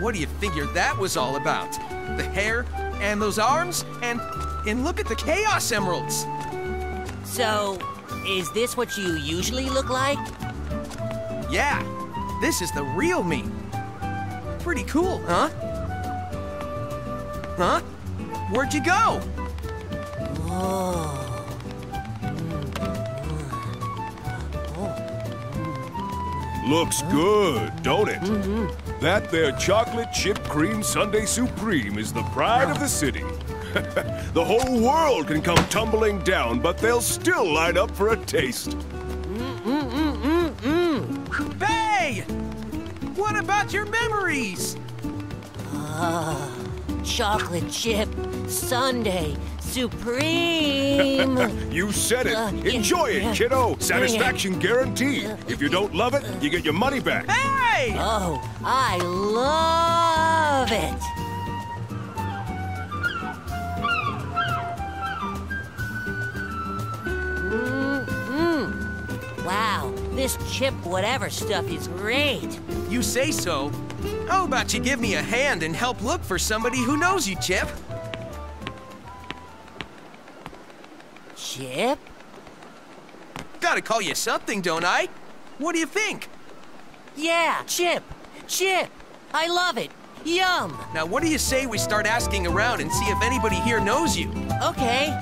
What do you figure that was all about? The hair and those arms and and look at the Chaos Emeralds. So, is this what you usually look like? Yeah, this is the real me. Pretty cool, huh? Huh? Where'd you go? Looks good, don't it? Mm-hmm. That there chocolate chip cream sundae Supreme is the pride of the city. the whole world can come tumbling down, but they'll still line up for a taste. Hey! What about your memories? Ah. Chocolate chip sundae Supreme. You said it. Uh, Enjoy yeah. it, kiddo. Satisfaction guaranteed. If you don't love it, you get your money back. Hey! oh, I love it. This chip whatever stuff is great. You say so. How about you give me a hand and help look for somebody who knows you, Chip? Chip? Gotta call you something, don't I? What do you think? Yeah, chip. Chip. I love it. Yum. Now, what do you say we start asking around and see if anybody here knows you? Okay,